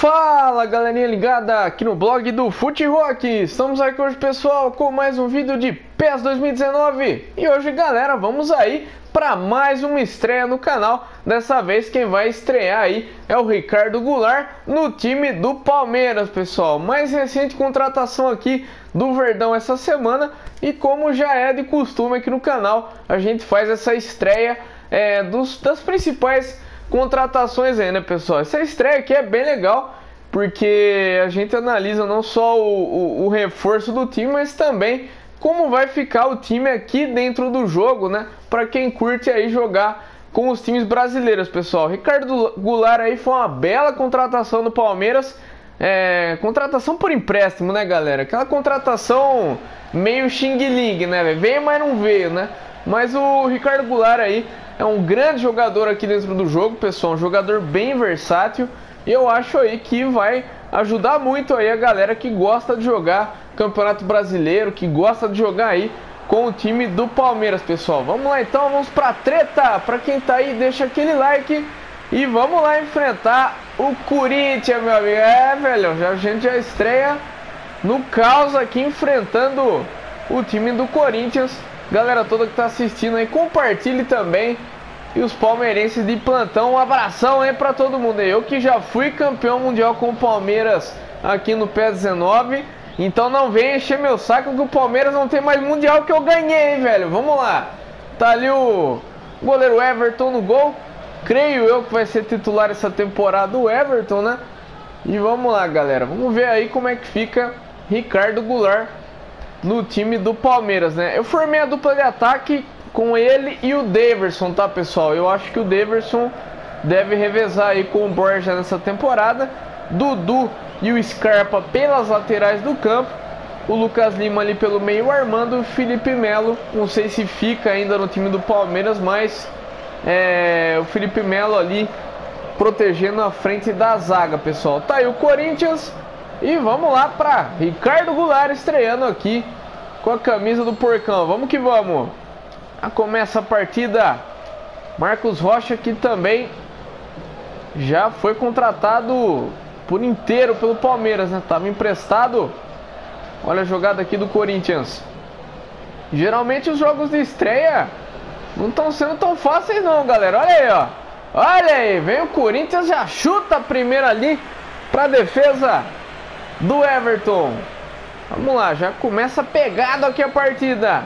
Fala galerinha ligada aqui no blog do Fute Rock. Estamos aqui hoje, pessoal, com mais um vídeo de PES 2019. E hoje, galera, vamos aí para mais uma estreia no canal. Dessa vez quem vai estrear aí é o Ricardo Goulart no time do Palmeiras, pessoal. Mais recente contratação aqui do Verdão essa semana e como já é de costume aqui no canal, a gente faz essa estreia é, dos, das principais contratações aí, né, pessoal? Essa estreia aqui é bem legal, porque a gente analisa não só o, o, o, reforço do time, mas também como vai ficar o time aqui dentro do jogo, né? Para quem curte aí jogar com os times brasileiros, pessoal. Ricardo Goulart aí foi uma bela contratação do Palmeiras. É, contratação por empréstimo, né, galera? Aquela contratação meio xing-ling, né? Veio, mas não veio, né? Mas o Ricardo Goulart aí é um grande jogador aqui dentro do jogo, pessoal, um jogador bem versátil. E eu acho aí que vai ajudar muito aí a galera que gosta de jogar Campeonato Brasileiro, que gosta de jogar aí com o time do Palmeiras, pessoal. Vamos lá então, vamos pra treta. Pra quem tá aí, deixa aquele like e vamos lá enfrentar o Corinthians, meu amigo. É, velho, já, a gente já estreia no caos aqui enfrentando o time do Corinthians. Galera toda que tá assistindo aí, compartilhe também. E os palmeirenses de plantão, um abração aí para todo mundo. Eu que já fui campeão mundial com o Palmeiras aqui no P19. Então não vem encher meu saco que o Palmeiras não tem mais mundial que eu ganhei, hein, velho. Vamos lá. Tá ali o goleiro Everton no gol. Creio eu que vai ser titular essa temporada o Everton, né? E vamos lá, galera. Vamos ver aí como é que fica Ricardo Goulart no time do Palmeiras, né? Eu formei a dupla de ataque com ele e o Daverson, tá, pessoal? Eu acho que o Daverson deve revezar aí com o Borja nessa temporada. Dudu e o Scarpa pelas laterais do campo. O Lucas Lima ali pelo meio armando. O Felipe Melo, não sei se fica ainda no time do Palmeiras, mas é, o Felipe Melo ali protegendo a frente da zaga, pessoal. Tá aí o Corinthians e vamos lá para Ricardo Goulart estreando aqui com a camisa do Porcão. Vamos que vamos. Já começa a partida. Marcos Rocha que também já foi contratado por inteiro pelo Palmeiras, né? Tava emprestado. Olha a jogada aqui do Corinthians. Geralmente os jogos de estreia não estão sendo tão fáceis não, galera. Olha aí, ó. Olha aí, vem o Corinthians já chuta a primeira ali para defesa do Everton. Vamos lá, já começa pegado aqui a partida.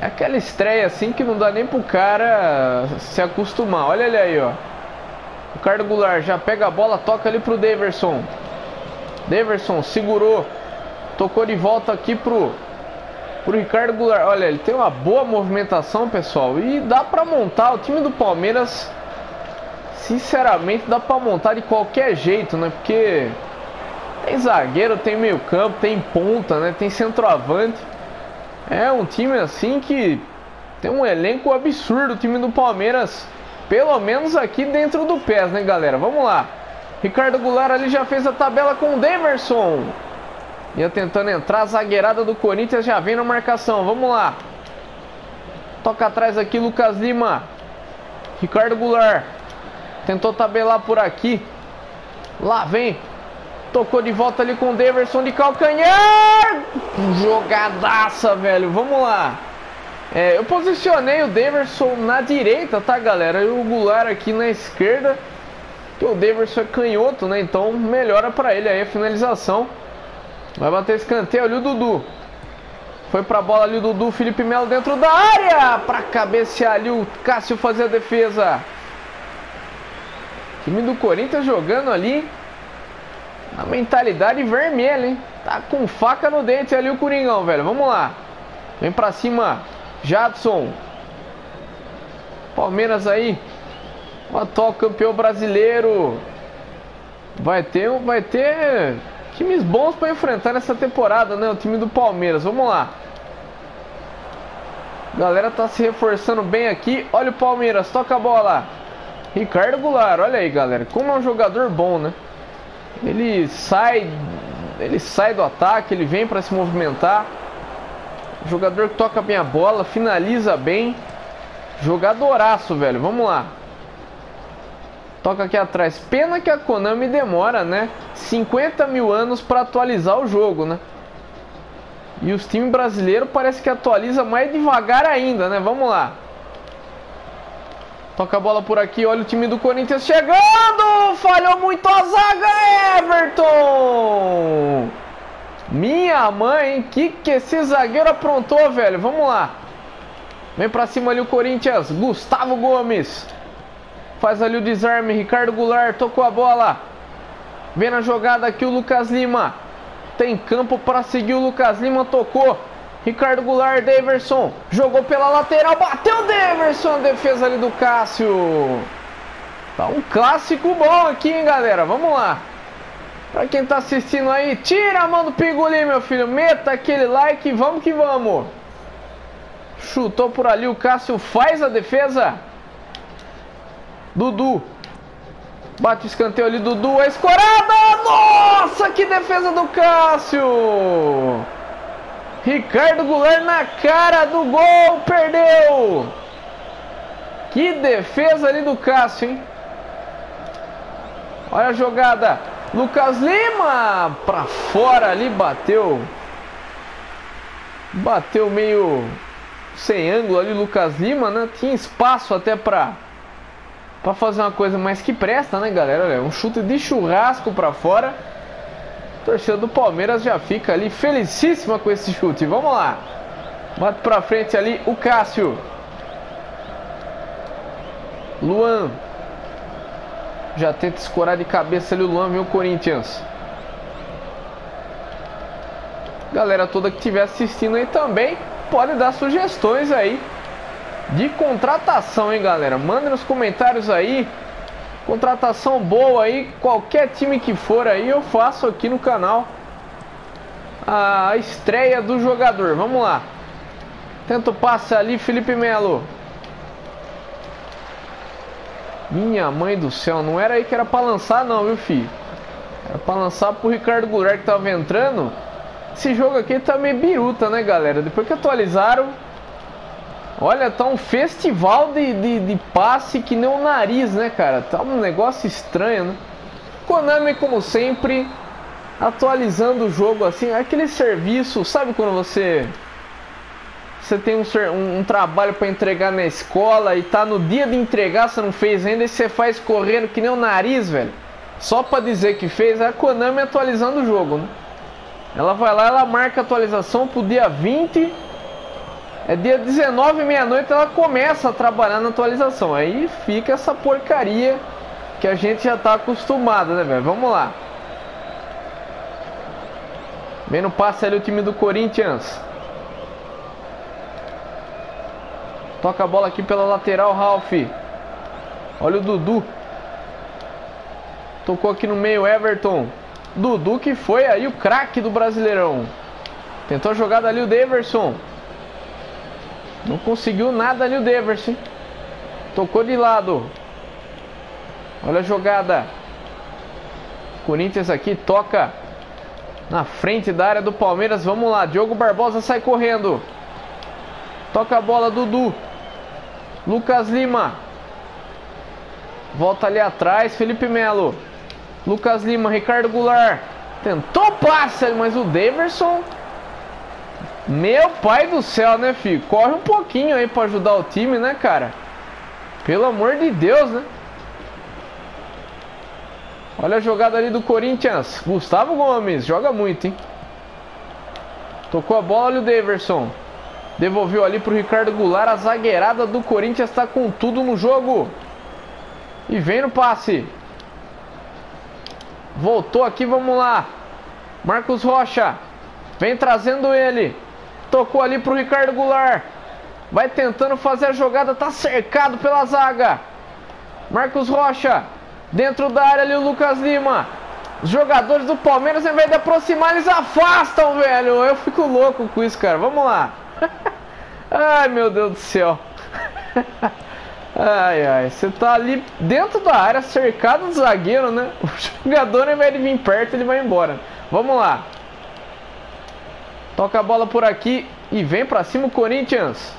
É aquela estreia assim que não dá nem pro cara se acostumar. Olha ele aí, ó. O Cardo Goulart já pega a bola, toca ali pro Deverson. Deverson segurou. Tocou de volta aqui pro, pro Ricardo Goulart. Olha, ele tem uma boa movimentação, pessoal. E dá pra montar. O time do Palmeiras, sinceramente, dá pra montar de qualquer jeito, né? Porque tem zagueiro, tem meio campo, tem ponta, né? Tem centroavante. É um time assim que tem um elenco absurdo o time do Palmeiras. Pelo menos aqui dentro do PES, né, galera? Vamos lá. Ricardo Goulart ali já fez a tabela com o Demerson. Ia tentando entrar, a zagueirada do Corinthians já vem na marcação. Vamos lá. Toca atrás aqui, Lucas Lima. Ricardo Goulart. Tentou tabelar por aqui. Lá vem Tocou de volta ali com o Deverson de calcanhar. Jogadaça, velho. Vamos lá. É, eu posicionei o Deverson na direita, tá, galera? E o Goulart aqui na esquerda. Que o Deverson é canhoto, né? Então melhora para ele aí a finalização. Vai bater escanteio ali o Dudu. Foi pra bola ali o Dudu, Felipe Melo dentro da área. Pra cabecear ali o Cássio fazer a defesa. time do Corinthians jogando ali a mentalidade vermelha, hein? Tá com faca no dente ali o Coringão, velho. Vamos lá. Vem pra cima. Jadson. Palmeiras aí. O atual campeão brasileiro. Vai ter, vai ter times bons para enfrentar nessa temporada, né? O time do Palmeiras. Vamos lá. Galera tá se reforçando bem aqui. Olha o Palmeiras, toca a bola. Ricardo Goulart, olha aí, galera. Como é um jogador bom, né? Ele sai, ele sai do ataque, ele vem para se movimentar. Jogador que toca bem a bola, finaliza bem. Jogadoraço, velho. Vamos lá. Toca aqui atrás. Pena que a Konami demora, né? 50 mil anos para atualizar o jogo, né? E os times brasileiros parece que atualiza mais devagar ainda, né? Vamos lá. Toca a bola por aqui, olha o time do Corinthians chegando! Falhou muito a zaga, Everton! Minha mãe, que que esse zagueiro aprontou, velho? Vamos lá. Vem pra cima ali o Corinthians, Gustavo Gomes. Faz ali o desarme, Ricardo Goulart tocou a bola. Vem na jogada aqui o Lucas Lima. Tem campo para seguir o Lucas Lima, tocou. Ricardo Goulart, Daverson, jogou pela lateral, bateu Daverson, defesa ali do Cássio. Tá um clássico bom aqui, hein, galera. Vamos lá. Pra quem tá assistindo aí, tira a mão do Piguli, meu filho. Meta aquele like vamos que vamos. Chutou por ali, o Cássio faz a defesa. Dudu. Bate o escanteio ali, Dudu. A escorada! Nossa, que defesa do Cássio! Ricardo Goulart na cara do gol, perdeu. Que defesa ali do Cássio, hein? Olha a jogada. Lucas Lima para fora ali, bateu. Bateu meio sem ângulo ali Lucas Lima, né? Tinha espaço até para para fazer uma coisa mais que presta, né, galera? Olha, um chute de churrasco para fora torcida do Palmeiras já fica ali felicíssima com esse chute. Vamos lá. Bate pra frente ali o Cássio. Luan. Já tenta escorar de cabeça ali o Luan, viu, Corinthians. Galera toda que estiver assistindo aí também pode dar sugestões aí de contratação, hein, galera? Manda nos comentários aí Contratação boa aí, qualquer time que for aí, eu faço aqui no canal a estreia do jogador. Vamos lá. Tenta o passe ali, Felipe Melo. Minha mãe do céu, não era aí que era pra lançar não, viu, filho? Era pra lançar pro Ricardo Goulart que tava entrando. Esse jogo aqui tá meio biruta, né, galera? Depois que atualizaram, Olha, tá um festival de, de, de, passe que nem o nariz, né, cara? Tá um negócio estranho, né? Konami, como sempre, atualizando o jogo assim, aquele serviço, sabe quando você você tem um, um, um trabalho para entregar na escola e tá no dia de entregar, você não fez ainda e você faz correndo que nem o nariz, velho. Só para dizer que fez, é a Konami atualizando o jogo, né? Ela vai lá, ela marca a atualização pro dia 20 é dia 19, meia-noite, ela começa a trabalhar na atualização. Aí fica essa porcaria que a gente já está acostumado, né, velho? Vamos lá. Vem no passe ali o time do Corinthians. Toca a bola aqui pela lateral, Ralph. Olha o Dudu. Tocou aqui no meio, Everton. Dudu que foi aí o craque do Brasileirão. Tentou a jogada ali o Deverson. Não conseguiu nada ali o Devers. Tocou de lado. Olha a jogada. Corinthians aqui toca na frente da área do Palmeiras. Vamos lá. Diogo Barbosa sai correndo. Toca a bola, Dudu. Lucas Lima. Volta ali atrás. Felipe Melo. Lucas Lima. Ricardo Goulart. Tentou passe, mas o Deverson meu pai do céu, né, filho? Corre um pouquinho aí pra ajudar o time, né, cara? Pelo amor de Deus, né? Olha a jogada ali do Corinthians. Gustavo Gomes, joga muito, hein? Tocou a bola, olha o Daverson. Devolveu ali pro Ricardo Goulart. A zagueirada do Corinthians tá com tudo no jogo. E vem no passe. Voltou aqui, vamos lá. Marcos Rocha. Vem trazendo ele. Tocou ali pro Ricardo Goulart. Vai tentando fazer a jogada, tá cercado pela zaga. Marcos Rocha. Dentro da área ali o Lucas Lima. Os jogadores do Palmeiras, ao invés de aproximar, eles afastam, velho. Eu fico louco com isso, cara. Vamos lá. ai, meu Deus do céu. ai, ai. Você tá ali dentro da área, cercado do zagueiro, né? O jogador, ao invés de vir perto, ele vai embora. Vamos lá. Toca a bola por aqui e vem para cima o Corinthians.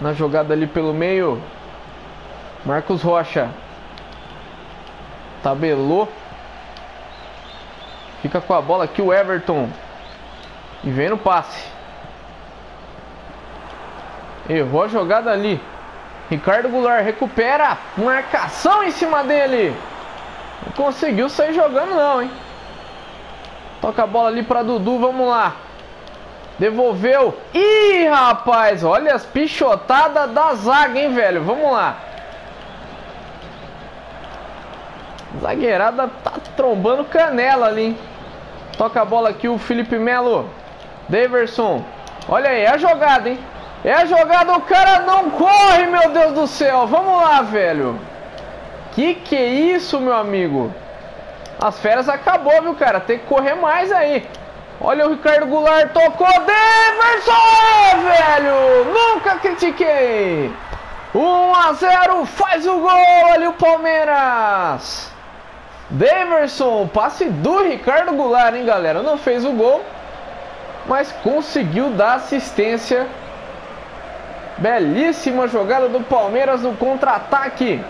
Na jogada ali pelo meio. Marcos Rocha. Tabelou. Fica com a bola aqui o Everton. E vem no passe. Errou a jogada ali. Ricardo Goulart recupera. Marcação em cima dele. Não conseguiu sair jogando não, hein? Toca a bola ali para Dudu, vamos lá. Devolveu. Ih, rapaz, olha as pichotadas da zaga, hein, velho. Vamos lá. Zagueirada tá trombando canela ali, hein? Toca a bola aqui o Felipe Melo. Daverson. Olha aí, é a jogada, hein? É a jogada, o cara não corre, meu Deus do céu. Vamos lá, velho. Que que é isso, meu amigo? As férias acabou, viu, cara? Tem que correr mais aí. Olha o Ricardo Goulart, tocou. Deverson, velho! Nunca critiquei. 1 a 0, faz o gol ali o Palmeiras. Deverson, passe do Ricardo Goulart, hein, galera? Não fez o gol, mas conseguiu dar assistência. Belíssima jogada do Palmeiras no contra-ataque.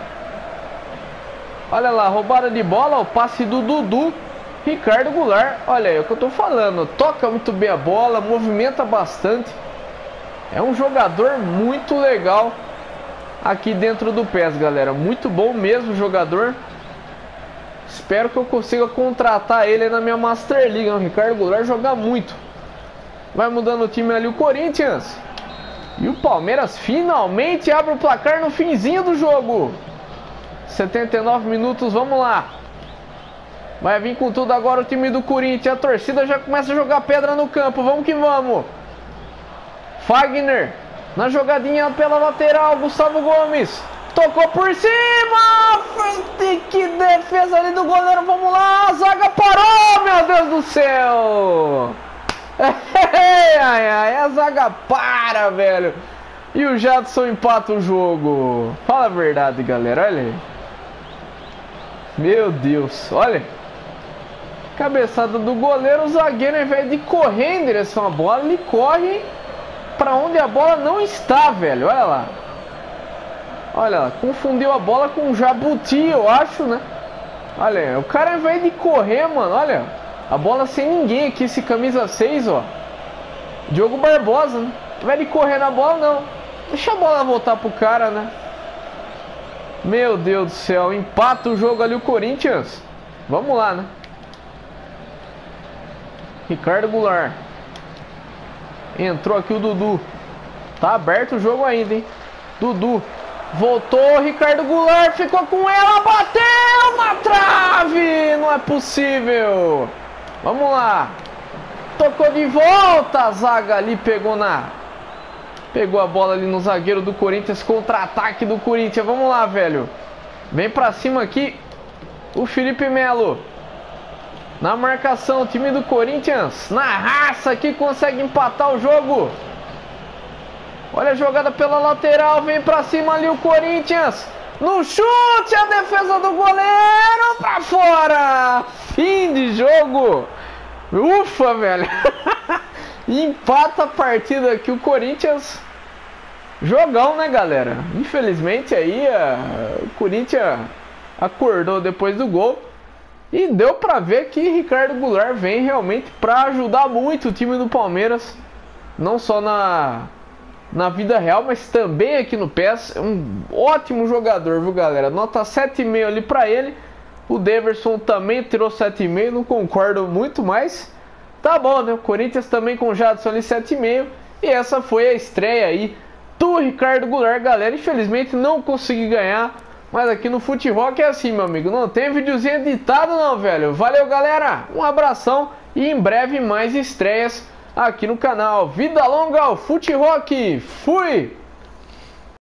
Olha lá, roubada de bola, o passe do Dudu. Ricardo Goulart, olha aí é o que eu tô falando. Toca muito bem a bola, movimenta bastante. É um jogador muito legal aqui dentro do PES, galera. Muito bom mesmo jogador. Espero que eu consiga contratar ele na minha Master League. O Ricardo Goulart joga muito. Vai mudando o time ali o Corinthians. E o Palmeiras finalmente abre o placar no finzinho do jogo. 79 minutos, vamos lá. Vai vir com tudo agora o time do Corinthians. A torcida já começa a jogar pedra no campo. Vamos que vamos. Fagner. Na jogadinha pela lateral. Gustavo Gomes. Tocou por cima. Que defesa ali do goleiro. Vamos lá. A zaga parou. Meu Deus do céu. ai, ai, a zaga para, velho. E o Jadson empata o jogo. Fala a verdade, galera. Olha aí. Meu Deus, olha. Cabeçada do goleiro, o zagueiro, ao invés de correr em direção à bola, ele corre para onde a bola não está, velho. Olha lá. Olha lá, confundiu a bola com o jabuti, eu acho, né? Olha, o cara, ao invés de correr, mano, olha. A bola sem ninguém aqui, esse camisa 6, ó. Diogo Barbosa, né? Invés de correr na bola, não. Deixa a bola voltar pro cara, né? Meu Deus do céu, empata o jogo ali o Corinthians. Vamos lá, né? Ricardo Goulart. Entrou aqui o Dudu. Tá aberto o jogo ainda, hein? Dudu. Voltou, Ricardo Goulart ficou com ela, bateu na trave! Não é possível. Vamos lá. Tocou de volta, a zaga ali pegou na Pegou a bola ali no zagueiro do Corinthians, contra-ataque do Corinthians. Vamos lá, velho. Vem pra cima aqui o Felipe Melo. Na marcação, o time do Corinthians, na raça aqui, consegue empatar o jogo. Olha a jogada pela lateral, vem pra cima ali o Corinthians. No chute, a defesa do goleiro pra fora. Fim de jogo. Ufa, velho. Empata a partida aqui o Corinthians. Jogão, né, galera? Infelizmente aí a... o Corinthians acordou depois do gol. E deu pra ver que Ricardo Goulart vem realmente pra ajudar muito o time do Palmeiras. Não só na, na vida real, mas também aqui no PES. É um ótimo jogador, viu, galera? Nota 7,5 ali pra ele. O Deverson também tirou 7,5. Não concordo muito, mas Tá bom, né? O Corinthians também com o Jadson ali 7,5. E essa foi a estreia aí do Ricardo Goulart, galera. Infelizmente não consegui ganhar. Mas aqui no Fute Rock é assim, meu amigo. Não tem videozinho editado, não, velho. Valeu, galera. Um abração e em breve mais estreias aqui no canal. Vida longa ao Fute Rock. Fui!